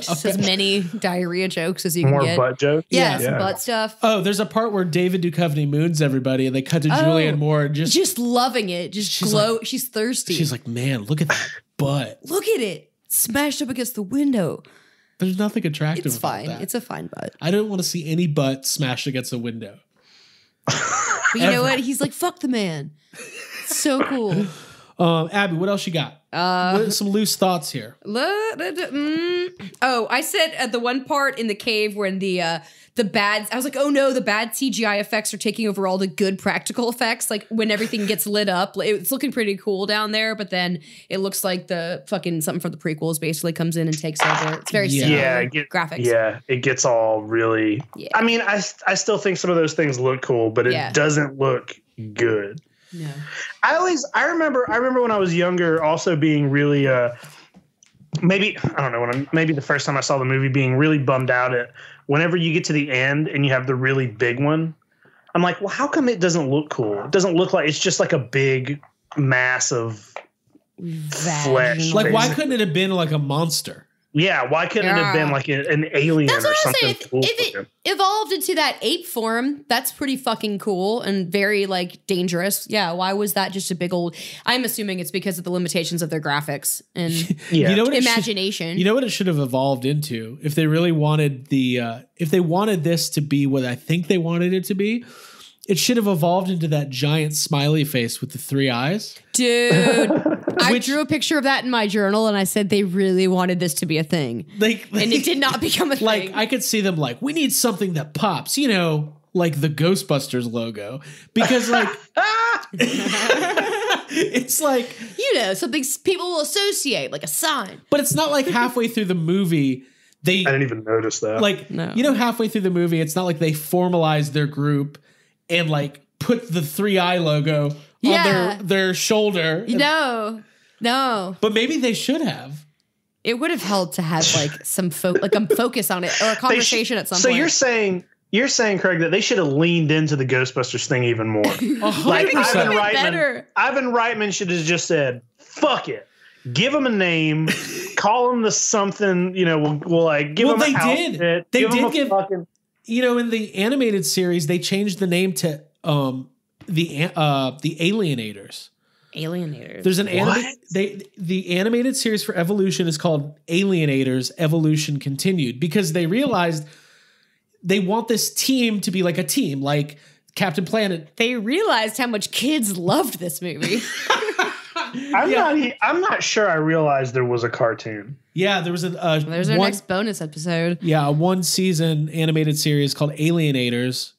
Just as many diarrhea jokes as you More can get. More butt jokes. yeah, Yeah. butt stuff. Oh, there's a part where David Duchovny moons everybody, and they cut to Oh. Julianne Moore, just, Just loving it. Just She's glow. she's thirsty. she's like, "Man, look at that [SIGHS] butt." look at it. Smashed up against the window. There's nothing attractive. It's about fine. that. It's a fine butt. I don't want to see any butt smashed against a window. But you know what? He's like, fuck the man. It's so cool. [LAUGHS] Um, Abby, what else you got? Uh, What- some loose thoughts here. La- da- da- mm. Oh, I said at the one part in the cave when the uh the bad I was like, oh no, the bad CGI effects are taking over all the good practical effects. Like when everything gets lit up, [LAUGHS] it's looking pretty cool down there. But then it looks like the fucking something from the prequels basically comes in and takes over. It's very Yeah. similar Yeah, it get- graphics. Yeah, it gets all really. Yeah. I mean, I I still think some of those things look cool, but it Yeah. doesn't look good. No. I always I remember I remember when I was younger also being really uh maybe I don't know when I'm maybe the first time I saw the movie being really bummed out at whenever you get to the end and you have the really big one. I'm like, well, how come it doesn't look cool? It doesn't look like it's just like a big mass of flesh. Vaginal. Like, why couldn't it have been like a monster? Yeah, why couldn't it have been like a, an alien That's or what I was something saying. If, cool? if looking? it evolved into that ape form, that's pretty fucking cool and very like dangerous. Yeah, why was that just a big old? I'm assuming it's because of the limitations of their graphics and yeah. [LAUGHS] You know what? It should, imagination. you know what it should have evolved into if they really wanted the uh, if they wanted this to be what I think they wanted it to be. It should have evolved into that giant smiley face with the three eyes. Dude, [LAUGHS] I Which- drew a picture of that in my journal and I said they really wanted this to be a thing. Like, And it did not become a like thing. Like I could see them like we need something that pops, you know, like the Ghostbusters logo because like [LAUGHS] [LAUGHS] it's like you know, something s- people will associate, like a sign. but it's not like halfway through the movie they I didn't even notice that. like No. you know halfway through the movie it's not like they formalize their group and like put the 3i logo Yeah. on their their shoulder. No, no. But maybe they should have. It would have helped to have like some fo- like a focus on it or a They sh- conversation at some so point. you're saying you're saying, Craig, that they should have leaned into the Ghostbusters thing even more. [LAUGHS] A like hundred percent. Ivan Reitman, better. Ivan Reitman should have just said, "Fuck it." Give them a name, call them the something. You know, we'll, we'll like give Well, him. they an did. outfit, They give did a give- fucking. you know, in the animated series, they changed the name to um the uh the Alienators. Alienators. There's an anima- What? they the animated series for Evolution is called Alienators Evolution Continued because they realized they want this team to be like a team, like Captain Planet. they realized how much kids loved this movie. [LAUGHS] [LAUGHS] I'm Yeah. not. I'm not sure. I realized there was a cartoon. Yeah, there was a uh, There's our one, next bonus episode. yeah a one season animated series called Alienators.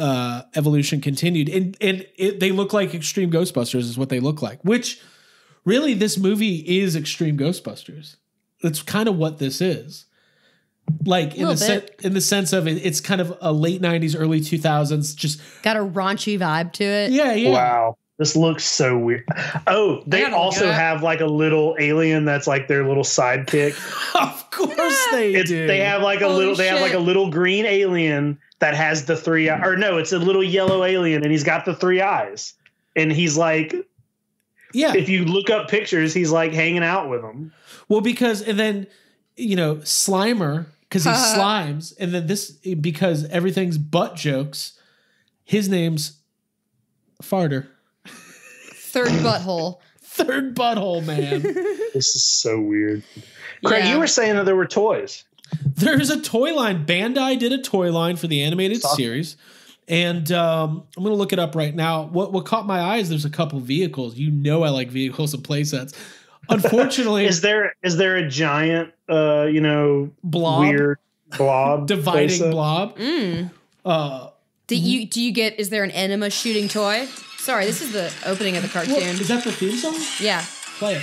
Uh, Evolution Continued, and and it, they look like Extreme Ghostbusters is what they look like. Which really, this movie is Extreme Ghostbusters. That's kind of what this is. Like in the sen- in the sense of it, it's kind of a late '90s, early 2000s. Just Got a raunchy vibe to it. yeah, yeah. Wow. This looks so weird. Oh, they also have like a little alien that's like their little sidekick. [LAUGHS] of course they It's, do. they have like a Holy little. They have like a little green alien that has the three. eye- Or no, it's a little yellow alien, and he's got the three eyes. And he's like, yeah. if you look up pictures, he's like hanging out with them. Well, because and then you know Slimer because he [LAUGHS] slimes, and then this because everything's butt jokes. His name's Farter, Third butthole. [LAUGHS] third butthole man. This is so weird. Craig, Yeah. you were saying that there were toys. There's a toy line. Bandai did a toy line for the animated Saw- series. And um, I'm gonna look it up right now. What what caught my eye is there's a couple vehicles. You know I like vehicles and playsets. Unfortunately, [LAUGHS] Is there is there a giant, uh, you know, blob weird blob [LAUGHS] dividing playset? blob. Mm. Uh, Do you do you get? Is there an enema shooting toy? Sorry, this is the opening of the well, cartoon. is that the theme song? Yeah. Play it.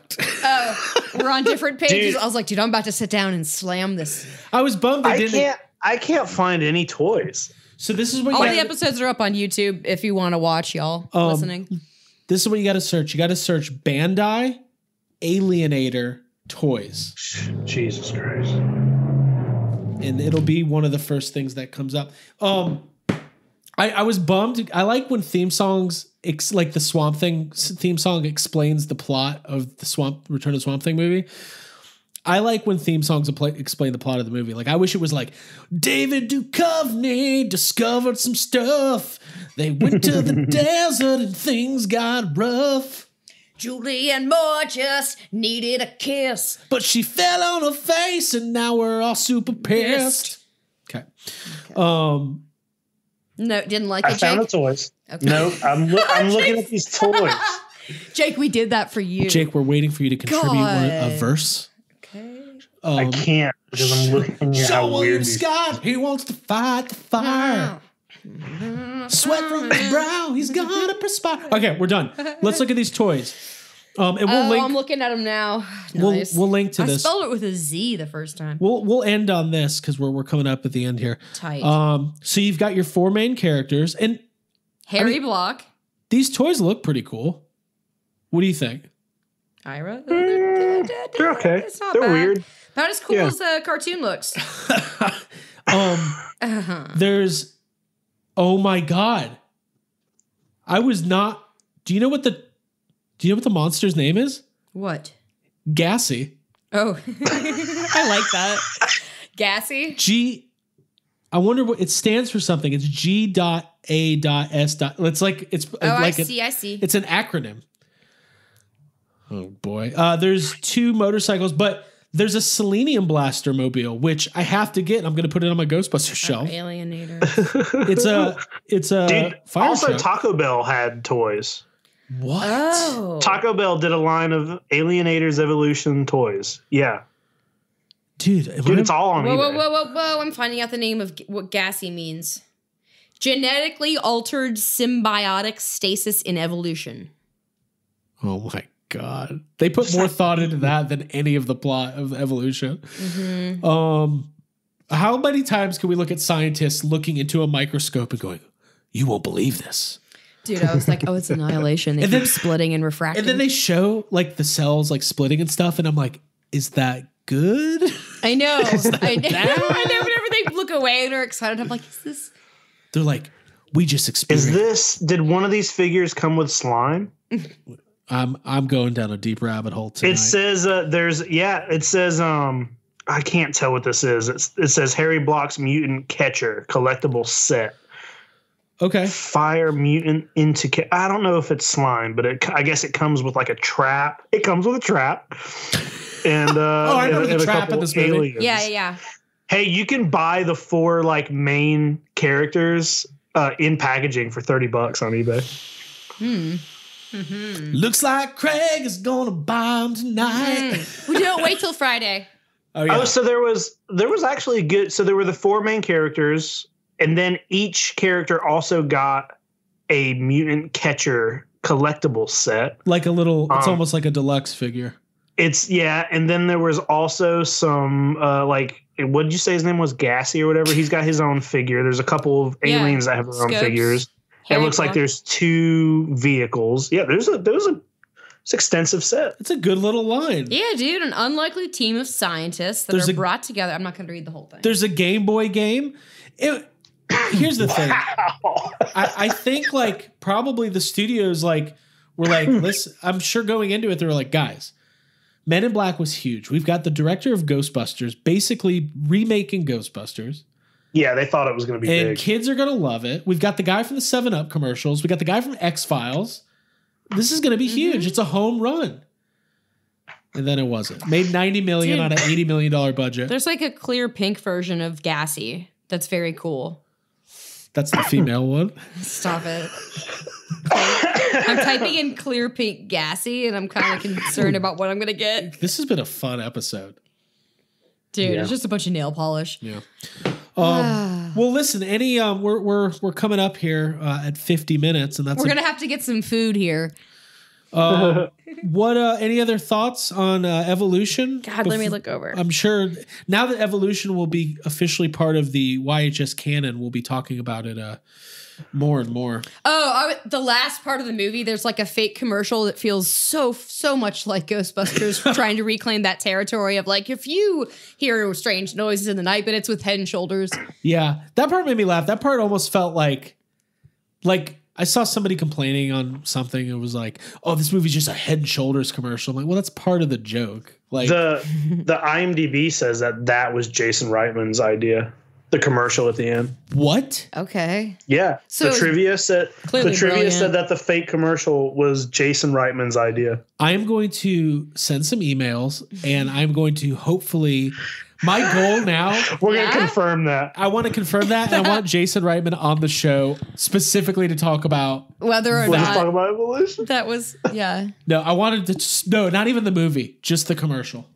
On different pages. Dude. I was like, dude, I'm about to sit down and slam this. I was bummed they I didn't. can't. I can't find any toys. So this is what All you the got, episodes are up on YouTube if you want to watch, y'all Um, listening. this is what you got to search. You got to search Bandai Alienator toys, Jesus Christ. and it'll be one of the first things that comes up. Um, I, I was bummed. I like when theme songs, ex, like the Swamp Thing theme song, explains the plot of the Swamp Return of Swamp Thing movie. I like when theme songs explain the plot of the movie. Like I wish it was like David Duchovny discovered some stuff. They went to the [LAUGHS] desert and things got rough. Julianne Moore just needed a kiss. But she fell on her face and now we're all super pissed. Okay. Um No, didn't like I it, found the Jake. toys. Okay. No, I'm loo- I'm [LAUGHS] looking at these toys. [LAUGHS] Jake, we did that for you. Jake, we're waiting for you to contribute one, a verse. Okay. I Um, can't because I'm looking at Show how William weird these. Scott, he wants to fight the fire. Sweat from his brow, he's gonna perspire. Okay, we're done. Let's look at these toys. Um, and we'll oh, link. I'm looking at them now. [SIGHS] we'll, Nice. we'll link to I this. spelled it with a Z the first time. We'll we'll end on this because we're we're coming up at the end here. Tight. Um, so you've got your four main characters, and Harry mean- Block. these toys look pretty cool. What do you think? Ira. [LAUGHS] They're okay. It's not They're bad. weird. About as cool Yeah. as the cartoon looks. [LAUGHS] [LAUGHS] Um, Uh-huh. there's, oh my god, I was not. Do you know what the, do you know what the monster's name is? What? Gassy. Oh, [LAUGHS] I like that. Gassy. G. I wonder what it stands for. Something. It's G dot A dot S dot. It's like it's Oh, like I a- see. I see. It's an acronym. Oh boy. Uh, there's two motorcycles, but There's a Selenium Blaster mobile, which I have to get. I'm going to put it on my Ghostbuster shelf. Alienator. It's a it's a Dude, fire also truck. Taco Bell had toys. What? oh. Taco Bell did a line of Alienators Evolution toys. Yeah, Dude, dude, it's all on Whoa, whoa, eBay. whoa, whoa, whoa. I'm finding out the name of what gassy means. Genetically altered symbiotic stasis in evolution. Oh my god. They put more thought into that than any of the plot of evolution. Mm-hmm. Um how many times can we look at scientists looking into a microscope and going, "You won't believe this." Dude, I was like, oh, it's annihilation. They And keep then- splitting and refracting. And then they show like the cells like splitting and stuff and I'm like, "Is that good?" I know. [LAUGHS] I know. bad? [LAUGHS] I know. Whenever they look away and are excited, I'm like, is this? They're like, "We just experienced Is this? Did one of these figures come with slime? [LAUGHS] I'm I'm going down a deep rabbit hole tonight. It says uh, there's yeah. It says um. I can't tell what this is. It's, it says Harry Block's Mutant Catcher collectible set. Okay. Fire mutant into. Ca- I don't know if it's slime, but it, I guess it comes with like a trap. It comes with a trap. And [LAUGHS] uh, Oh, I remember and- the and trap couple in this movie. aliens. Yeah, yeah, yeah. Hey, you can buy the four like main characters uh, in packaging for thirty bucks on eBay. Hmm. Mm-hmm. [LAUGHS] Looks like Craig is going to buy them tonight. We don't wait till Friday. [LAUGHS] Oh yeah. Oh, so there was there was actually good. So there were the four main characters, and then each character also got a mutant catcher collectible set. like a little it's Um, almost like a deluxe figure. It's yeah, and then there was also some uh like what did you say his name was Gassy or whatever. He's got his own figure. There's a couple of Yeah, aliens that have their own figures. Harry it looks like there's two vehicles. Yeah, there's a there's a it's extensive set. It's a good little line. Yeah, dude, an unlikely team of scientists that There's are a- brought together. I'm not going to read the whole thing. There's a Game Boy game. It, here's the thing. I, I think like probably the studios like were like, [LAUGHS] listen, I'm sure going into it, they were like, guys, Men in Black was huge. We've got the director of Ghostbusters basically remaking Ghostbusters. Yeah, they thought it was going to be and big. kids are gonna love it. We've got the guy from the Seven Up commercials. We got the guy from X Files. This is gonna be mm-hmm. huge. It's a home run. And then it wasn't. Made ninety million Dude. on an eighty million dollar budget. There's like a clear pink version of Gassy. That's very cool. That's the female one. Stop it. I'm typing in clear pink Gassy, and I'm kind of concerned about what I'm gonna get. This has been a fun episode. Dude, Yeah. it's just a bunch of nail polish. Yeah. Um, [SIGHS] well, listen. Any um, we're we're we're coming up here uh, at fifty minutes, and that's We're a- gonna have to get some food here. Um, [LAUGHS] what? Uh, any other thoughts on uh, evolution? God, let me look over. I'm sure now that evolution will be officially part of the YHS canon, we'll be talking about it uh, more and more. Oh, I, w- the last part of the movie, there's like a fake commercial that feels so so much like Ghostbusters [LAUGHS] trying to reclaim that territory of like if you hear strange noises in the night, but it's with Head and Shoulders. Yeah, that part made me laugh. That part almost felt like, like I saw somebody complaining on something. It was like, "Oh, this movie's just a Head and Shoulders commercial." I'm like, well, that's part of the joke. Like, the the IMDb says that that was Jason Reitman's idea. The commercial at the end. what? Okay. Yeah. So the trivia said the trivia brilliant. said that the fake commercial was Jason Reitman's idea. I am going to send some emails, and I'm going to hopefully. My goal now, We're Yeah? gonna confirm that. I want to confirm that, and I want [LAUGHS] Jason Reitman on the show specifically to talk about. Whether or We'll talk not about evolution. that was yeah. No, I wanted to. No, not even the movie, just the commercial.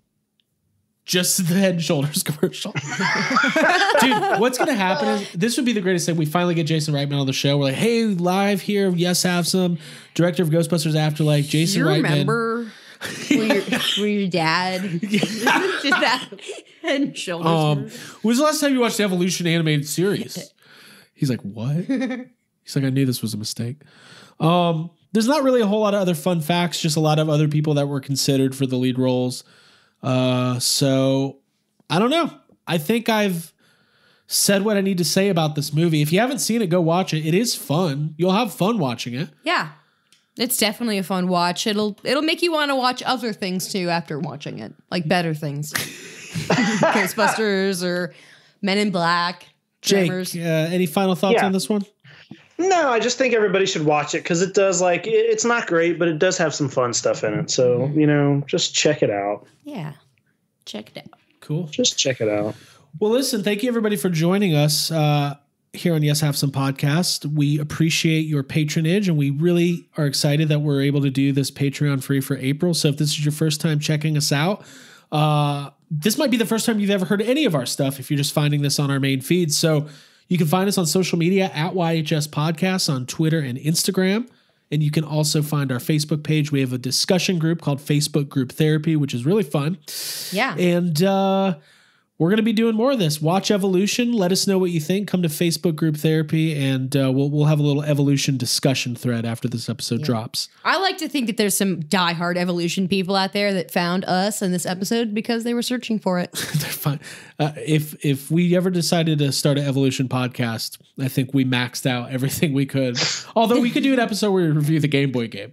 Just the head and shoulders [LAUGHS] commercial. [LAUGHS] Dude, what's gonna happen is this would be the greatest thing. We finally get Jason Reitman on the show. We're like, hey, live here, yes, have some. Director of Ghostbusters Afterlife, Jason you Reitman. remember when, your, when your dad [LAUGHS] [LAUGHS] did that and Shoulders? Um, when was the last time you watched the Evolution animated series? He's like, what? He's like, I knew this was a mistake. Um, there's not really a whole lot of other fun facts, just a lot of other people that were considered for the lead roles. Uh, so I don't know. I think I've said what I need to say about this movie. If you haven't seen it, go watch it. It is fun. You'll have fun watching it. yeah. It's definitely a fun watch. It'll it'll make you want to watch other things too after watching it, like better things, [LAUGHS] Ghostbusters or Men in Black. Jake, uh, any final thoughts Yeah. on this one? No, I just think everybody should watch it because it does like it, it's not great, but it does have some fun stuff in it. So you know, just check it out. Yeah. check it out. Cool. Just check it out. Well, listen, thank you everybody for joining us uh, here on Yes Have Some Podcast. We appreciate your patronage and we really are excited that we're able to do this Patreon free for April. So if this is your first time checking us out, uh, this might be the first time you've ever heard any of our stuff if you're just finding this on our main feed. So you can find us on social media at YHS Podcasts on Twitter and Instagram. And you can also find our Facebook page. We have a discussion group called Facebook Group Therapy, which is really fun. Yeah. And uh, we're going to be doing more of this. Watch Evolution. Let us know what you think. Come to Facebook Group Therapy, and uh, we'll we'll have a little evolution discussion thread after this episode drops. I like to think that there's some diehard evolution people out there that found us in this episode because they were searching for it. [LAUGHS] They're fine. Uh, if if we ever decided to start an evolution podcast, I think we maxed out everything we could. [LAUGHS] Although we could do an episode where we review the Game Boy game.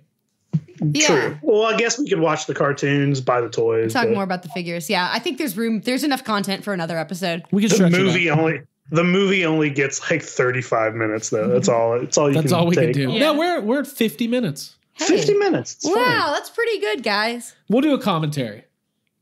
Yeah. True. Well, I guess we could watch the cartoons, buy the toys. Talk but more about the figures. Yeah, I think there's room. There's enough content for another episode. We could The stretch it movie only the movie only gets like 35 minutes though. That's mm-hmm. all. It's all you That's can all we take. can do. Yeah. No, we're we're at fifty minutes. 50 minutes. It's Wow, fine. that's pretty good, guys. We'll do a commentary.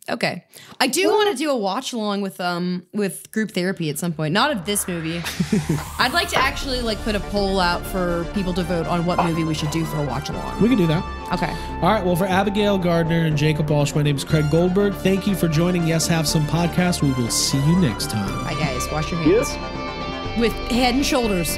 Okay, I do want to do a watch along with um with group therapy at some point. Not of this movie. [LAUGHS] I'd like to actually like put a poll out for people to vote on what movie we should do for a watch along. We can do that. Okay. All right. Well, for Abigail Gardner and Jacob Walsh, my name is Craig Goldberg. Thank you for joining Yes Have Some podcast. We will see you next time. Bye, guys. Wash your hands Yes. with Head and Shoulders.